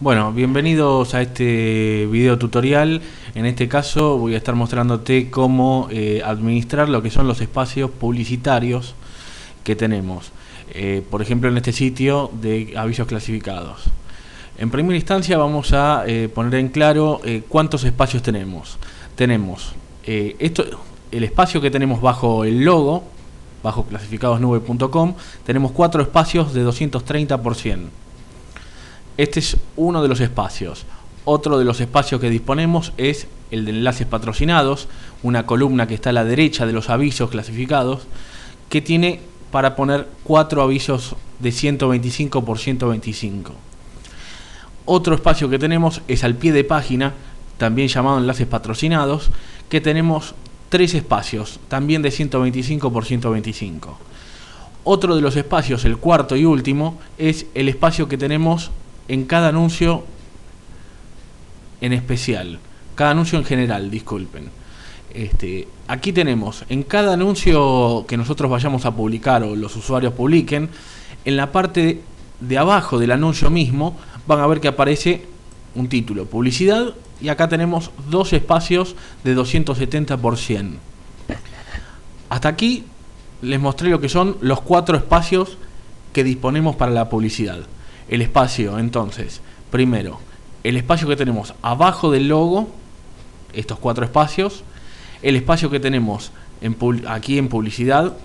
Bueno, bienvenidos a este video tutorial. En este caso voy a estar mostrándote cómo eh, administrar lo que son los espacios publicitarios que tenemos. Eh, por ejemplo, en este sitio de avisos clasificados. En primera instancia vamos a eh, poner en claro cuántos espacios tenemos. Tenemos esto, el espacio que tenemos bajo el logo, bajo clasificadosnube.com, tenemos cuatro espacios de 230 por 100 este es uno de los espacios. Otro de los espacios que disponemos es el de enlaces patrocinados, una columna que está a la derecha de los avisos clasificados, que tiene para poner cuatro avisos de 125 por 125. Otro espacio que tenemos es al pie de página, también llamado enlaces patrocinados, que tenemos tres espacios, también de 125 por 125. Otro de los espacios, el cuarto y último, es el espacio que tenemos en cada anuncio en especial, cada anuncio en general, disculpen. Este, aquí tenemos, en cada anuncio que nosotros vayamos a publicar o los usuarios publiquen, en la parte de abajo del anuncio mismo van a ver que aparece un título, publicidad, y acá tenemos dos espacios de 270 por 100. Hasta aquí les mostré lo que son los cuatro espacios que disponemos para la publicidad el espacio, entonces, primero, el espacio que tenemos abajo del logo, estos cuatro espacios, el espacio que tenemos en, aquí en publicidad,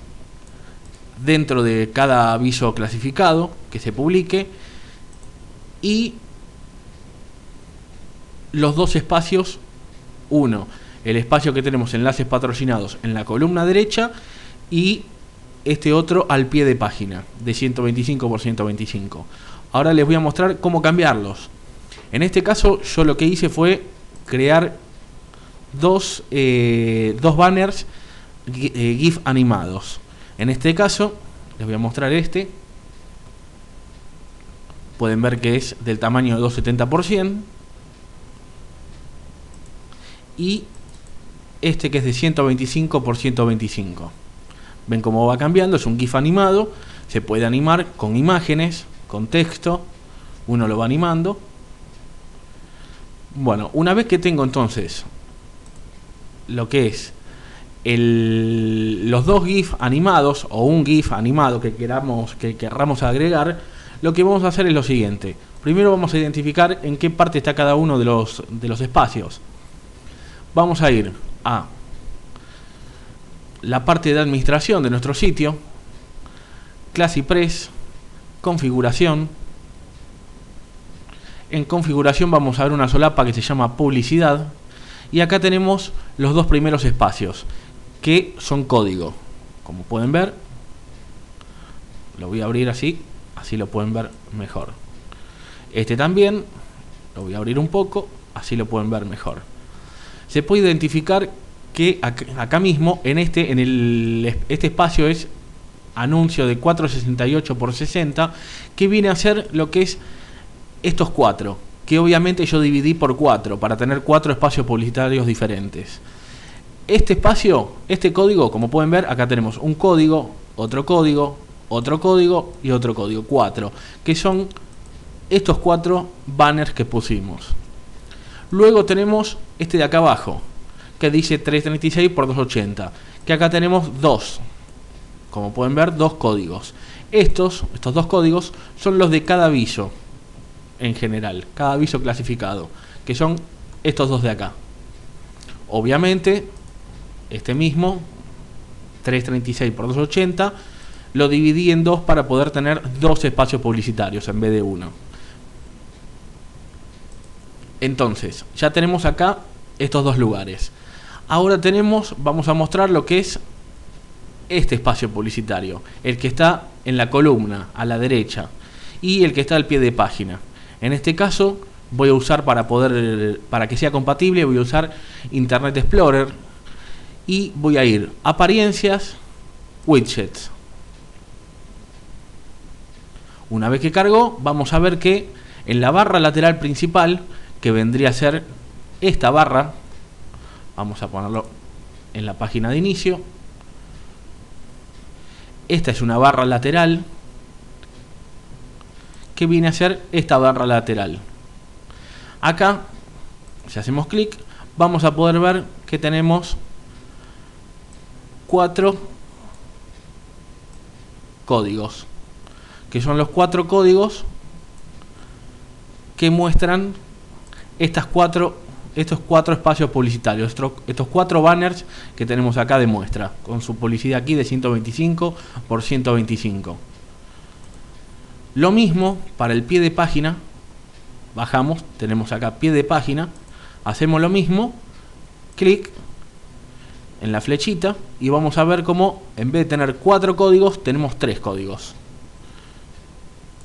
dentro de cada aviso clasificado que se publique, y los dos espacios, uno, el espacio que tenemos enlaces patrocinados en la columna derecha y este otro al pie de página de 125 por 125. Ahora les voy a mostrar cómo cambiarlos. En este caso yo lo que hice fue crear dos, eh, dos banners eh, GIF animados. En este caso les voy a mostrar este. Pueden ver que es del tamaño de 270 por 100. Y este que es de 125 por 125. Ven cómo va cambiando, es un GIF animado. Se puede animar con imágenes, contexto, uno lo va animando. Bueno, una vez que tengo entonces lo que es los dos GIF animados o un GIF animado que queramos que querramos agregar, lo que vamos a hacer es lo siguiente. Primero vamos a identificar en qué parte está cada uno de los, de los espacios. Vamos a ir a la parte de administración de nuestro sitio, ClassyPress, configuración. En configuración vamos a ver una solapa que se llama publicidad. Y acá tenemos los dos primeros espacios, que son código. Como pueden ver, lo voy a abrir así, así lo pueden ver mejor. Este también, lo voy a abrir un poco, así lo pueden ver mejor. Se puede identificar que acá, mismo, en este, en el, este espacio es anuncio de 468 por 60 que viene a ser lo que es estos cuatro que obviamente yo dividí por cuatro para tener cuatro espacios publicitarios diferentes este espacio, este código, como pueden ver, acá tenemos un código, otro código, otro código y otro código, cuatro, que son estos cuatro banners que pusimos. Luego tenemos este de acá abajo, que dice 336 por 280, que acá tenemos dos, como pueden ver, dos códigos. Estos, estos dos códigos son los de cada aviso en general, cada aviso clasificado, que son estos dos de acá. Obviamente, este mismo, 336 por 280, lo dividí en dos para poder tener dos espacios publicitarios en vez de uno. Entonces, ya tenemos acá estos dos lugares. Ahora tenemos, vamos a mostrar lo que es este espacio publicitario, el que está en la columna a la derecha y el que está al pie de página. En este caso voy a usar para poder para que sea compatible voy a usar Internet Explorer y voy a ir apariencias widgets. Una vez que cargó, vamos a ver que en la barra lateral principal, que vendría a ser esta barra, vamos a ponerlo en la página de inicio, esta es una barra lateral que viene a ser esta barra lateral. Acá, si hacemos clic, vamos a poder ver que tenemos cuatro códigos, que son los cuatro códigos que muestran estas cuatro, estos cuatro espacios publicitarios, estos, cuatro banners que tenemos acá de muestra, con su publicidad aquí de 125 por 125. Lo mismo para el pie de página, bajamos, tenemos acá pie de página, hacemos lo mismo, clic en la flechita y vamos a ver cómo en vez de tener cuatro códigos tenemos tres códigos.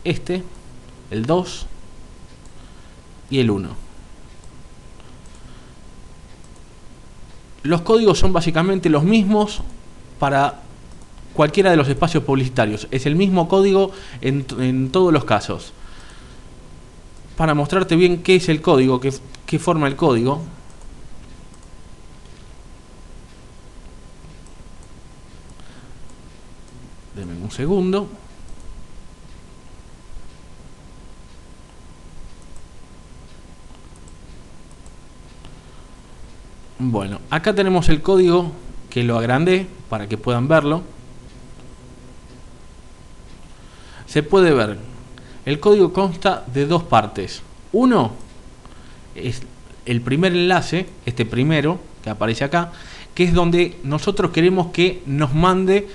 Este, el 2 y el 1. Los códigos son básicamente los mismos para cualquiera de los espacios publicitarios. Es el mismo código en, todos los casos. Para mostrarte bien qué es el código, qué, qué forma el código, Denme un segundo. Bueno, acá tenemos el código que lo agrandé para que puedan verlo. Se puede ver, el código consta de dos partes. Uno es el primer enlace, este primero que aparece acá, que es donde nosotros queremos que nos mande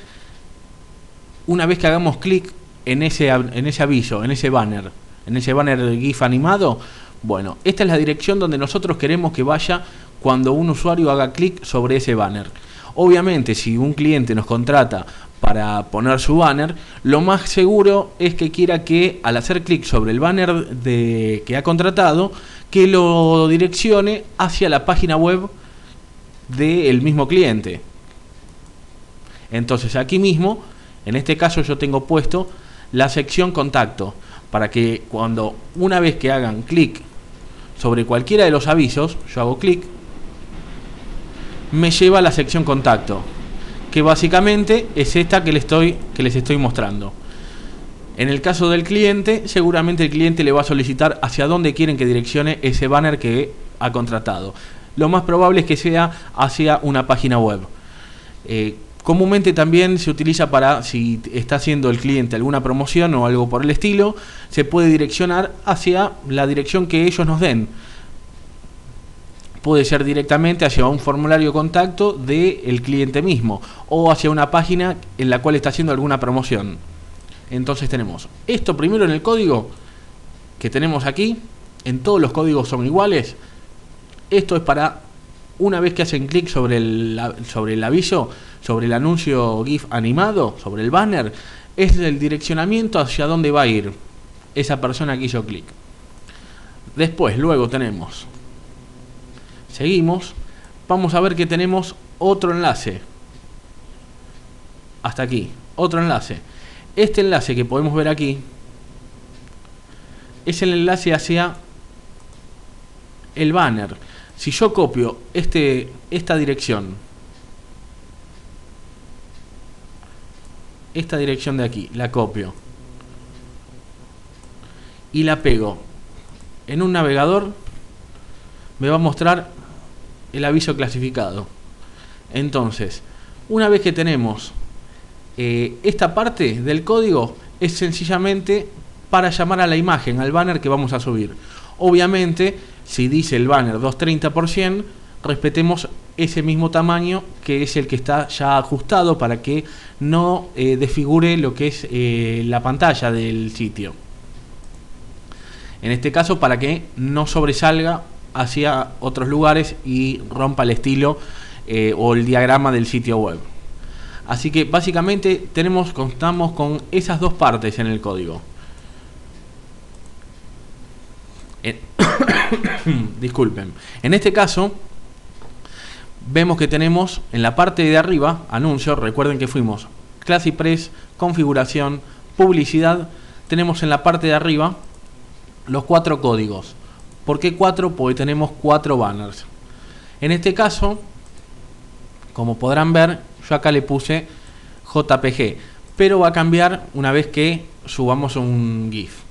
una vez que hagamos clic en ese, en ese aviso, en ese banner, en ese banner GIF animado, bueno, esta es la dirección donde nosotros queremos que vaya cuando un usuario haga clic sobre ese banner. Obviamente, si un cliente nos contrata para poner su banner, lo más seguro es que quiera que al hacer clic sobre el banner de, que ha contratado, que lo direccione hacia la página web del mismo cliente. Entonces aquí mismo en este caso yo tengo puesto la sección contacto para que cuando una vez que hagan clic sobre cualquiera de los avisos, yo hago clic, me lleva a la sección contacto, que básicamente es esta que les estoy, que les estoy mostrando. En el caso del cliente, seguramente el cliente le va a solicitar hacia dónde quieren que direccione ese banner que ha contratado. Lo más probable es que sea hacia una página web. Eh, Comúnmente también se utiliza para, si está haciendo el cliente alguna promoción o algo por el estilo, se puede direccionar hacia la dirección que ellos nos den. Puede ser directamente hacia un formulario de contacto del cliente mismo o hacia una página en la cual está haciendo alguna promoción. Entonces tenemos esto primero en el código que tenemos aquí. En todos los códigos son iguales. Esto es para una vez que hacen clic sobre el, sobre el aviso, sobre el anuncio GIF animado, sobre el banner, es el direccionamiento hacia dónde va a ir esa persona que hizo clic. Después, luego tenemos, seguimos, vamos a ver que tenemos otro enlace. Hasta aquí, otro enlace. Este enlace que podemos ver aquí es el enlace hacia el banner si yo copio este, esta dirección, esta dirección de aquí, la copio y la pego en un navegador, me va a mostrar el aviso clasificado. Entonces, una vez que tenemos eh, esta parte del código, es sencillamente para llamar a la imagen, al banner que vamos a subir. Obviamente, si dice el banner 230%, respetemos ese mismo tamaño que es el que está ya ajustado para que no eh, desfigure lo que es eh, la pantalla del sitio. En este caso para que no sobresalga hacia otros lugares y rompa el estilo eh, o el diagrama del sitio web. Así que básicamente tenemos, contamos con esas dos partes en el código. Disculpen. En este caso, vemos que tenemos en la parte de arriba, anuncios, recuerden que fuimos Press, configuración, publicidad, tenemos en la parte de arriba los cuatro códigos. ¿Por qué cuatro? Porque tenemos cuatro banners. En este caso, como podrán ver, yo acá le puse JPG, pero va a cambiar una vez que subamos un GIF.